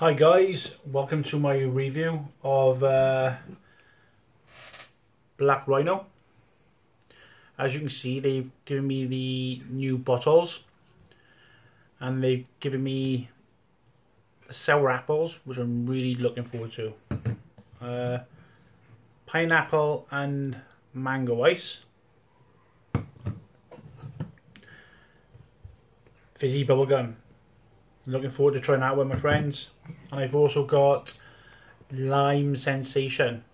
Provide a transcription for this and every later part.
Hi guys, welcome to my review of uh, Black Rhino. As you can see, they've given me the new bottles and they've given me sour apples, which I'm really looking forward to. Uh, pineapple and mango ice. Fizzy bubblegum. Looking forward to trying that with my friends. And I've also got Lime Sensation.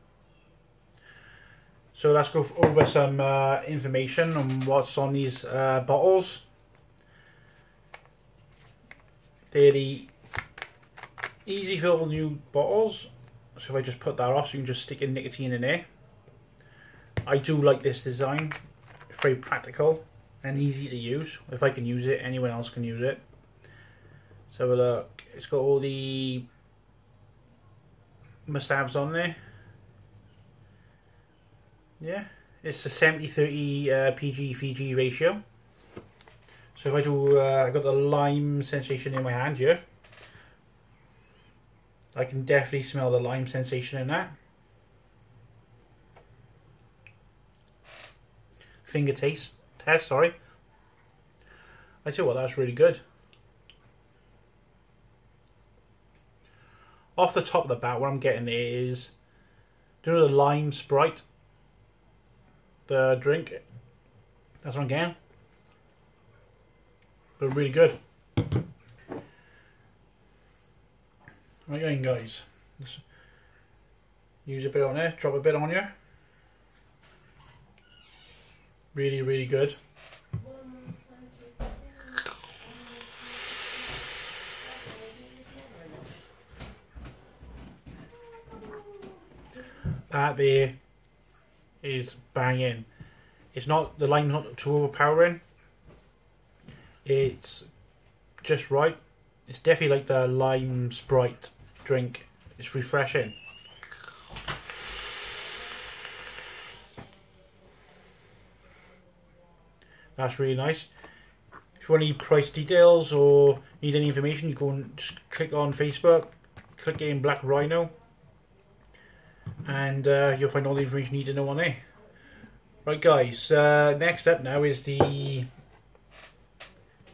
So let's go over some uh, information on what's on these uh, bottles. They're the easy fill new bottles. So if I just put that off, so you can just stick in nicotine in there. I do like this design. It's very practical and easy to use. If I can use it, anyone else can use it. So have a look. It's got all the must-haves on there. Yeah, it's a 70-30 uh, PG-VG ratio. So if I do, uh, I got the lime sensation in my hand here. I can definitely smell the lime sensation in that. Finger taste, test, sorry. I tell you what, that's really good. Off the top of the bat, what I'm getting is, do you know the lime Sprite? The drink? That's what I'm getting. But really good. Right going guys. Let's use a bit on there, drop a bit on you. Really, really good. That there is banging. It's not the lime's not too overpowering. It's just right. It's definitely like the lime Sprite drink. It's refreshing. That's really nice. If you want any price details or need any information, you and just click on Facebook, click in Black Rhino, and uh, you'll find all the information you need to know on there. Right, guys. Uh, next up now is the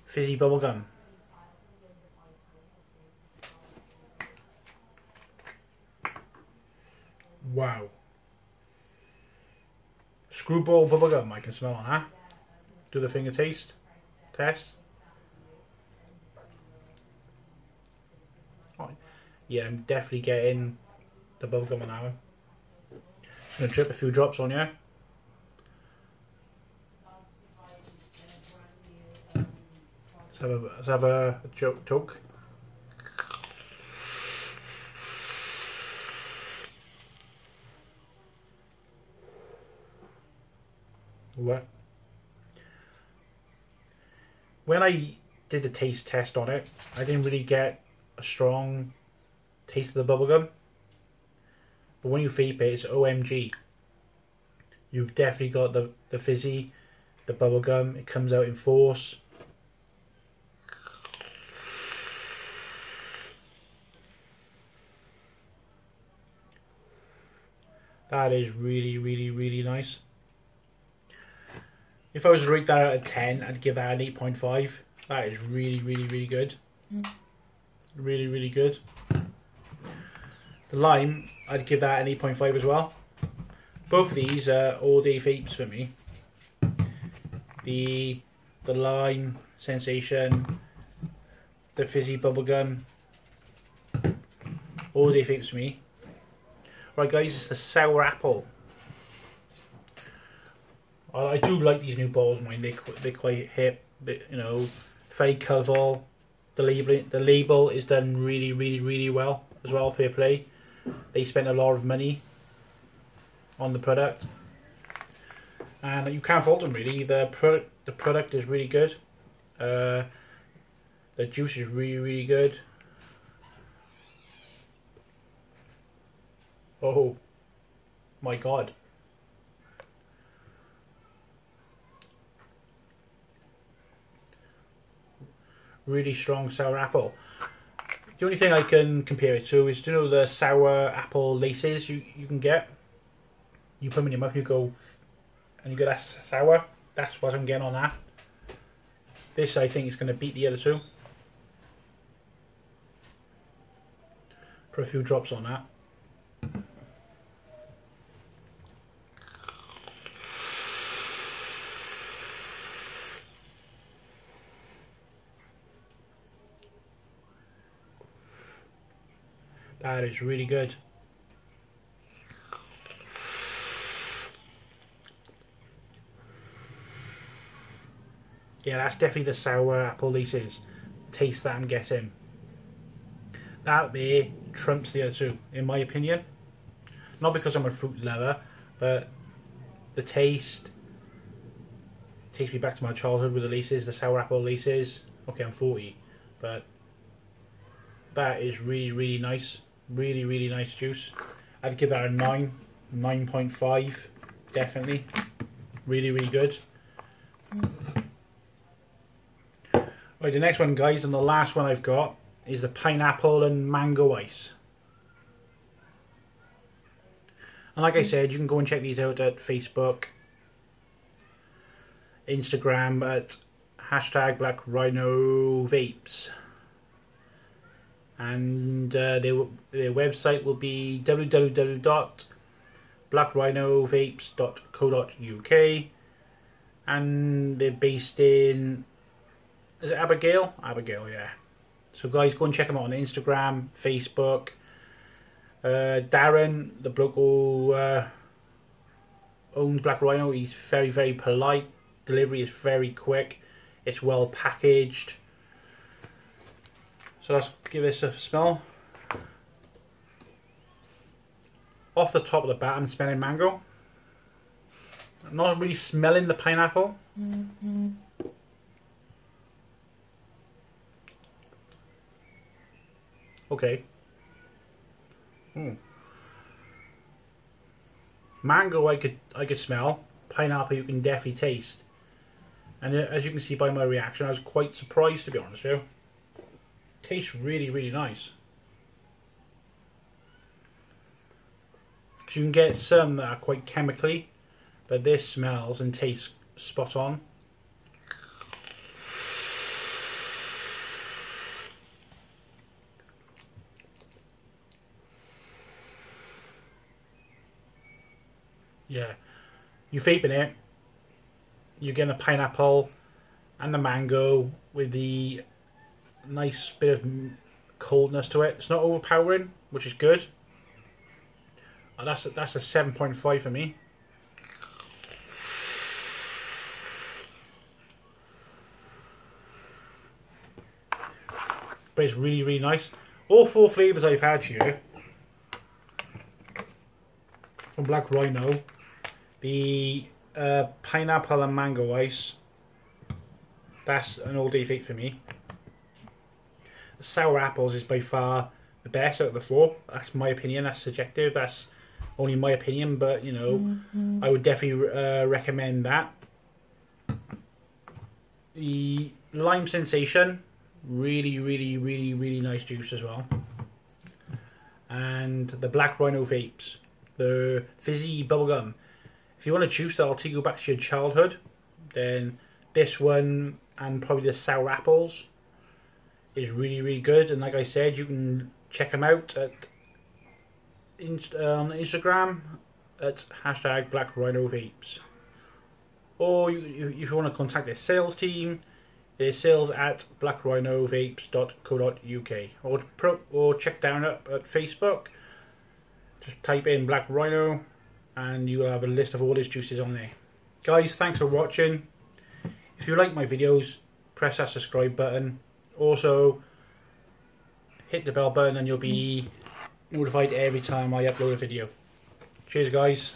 fizzy bubble bubblegum. Wow. Screwball bubblegum, I can smell on that. Do the finger taste. Test. Yeah, I'm definitely getting the bubblegum on that one. To drip a few drops on you. Let's have a, let's have a, a joke, toke. What? When I did the taste test on it, I didn't really get a strong taste of the bubblegum. But when you vape it, it's OMG. You've definitely got the, the fizzy, the bubble gum. it comes out in force. That is really, really, really nice. If I was to rate that out of 10, I'd give that an 8.5. That is really, really, really good. Mm. Really, really good. The lime, I'd give that an 8.5 as well. Both of these are all day vapes for me. The the lime sensation, the fizzy bubblegum, all day vapes for me. Right guys, it's the sour apple. I do like these new balls, mine. They they're quite hip, but you know, very colourful. The label the label is done really, really, really well as well. Fair play. They spent a lot of money on the product, and you can't fault them really. The product the product is really good. Uh, the juice is really, really good. Oh my god. really strong sour apple. The only thing I can compare it to is, do you know the sour apple laces you, you can get? You put them in your mouth and you go, and you get that s- sour. That's what I'm getting on that. This, I think, is going to beat the other two. Put a few drops on that. That is really good. Yeah, that's definitely the sour apple leases taste that I'm getting. That there trumps the other two, in my opinion. Not because I'm a fruit lover, but the taste takes me back to my childhood with the leases, the sour apple leases. Okay, I'm 40, but that is really, really nice. Really, really nice juice. I'd give that a 9, 9.5, definitely. Really, really good. Right, the next one, guys, and the last one I've got is the pineapple and mango ice. And like I said, you can go and check these out at Facebook, Instagram at hashtag Black Rhino Vapes. And uh, their, their website will be www.blackrhinovapes.co.uk. And they're based in is it Abigail? Abigail, yeah. So guys, go and check them out on Instagram, Facebook. Uh, Darren, the bloke who uh, owns Black Rhino, he's very, very polite. Delivery is very quick. It's well packaged. So let's give this a smell. Off the top of the bat, I'm smelling mango. I'm not really smelling the pineapple. Okay. Hmm. Mango, I could I could smell. Pineapple, you can definitely taste. And uh, as you can see by my reaction, I was quite surprised to be honest with you. Tastes really, really nice. you can get some that are quite chemically, but this smells and tastes spot on. Yeah. you're vaping it, you're getting a pineapple and the mango with the nice bit of coldness to it. It's not overpowering, which is good. Oh, that's a, that's a seven point five for me. But it's really really nice. All four flavors I've had here from Black Rhino, the uh, pineapple and mango ice. That's an all day for me. Sour apples is by far the best out of the four. That's my opinion. That's subjective. That's only my opinion, but you know, I would definitely uh, recommend that. The lime sensation, really, really, really, really nice juice as well. And the black rhino vapes, the fizzy bubblegum. If you want a juice that'll take you back to your childhood, then this one and probably the sour apples is really, really good. And like I said, you can check them out at Inst- uh, on Instagram at hashtag Black Rhino Vapes. Or you, you, if you want to contact their sales team, their sales at blackrhinovapes.co.uk. Or, pro, or check down up at Facebook. Just type in Black Rhino and you will have a list of all his juices on there. Guys, thanks for watching. If you like my videos, press that subscribe button. Also, hit the bell button and you'll be notified every time I upload a video. Cheers, guys.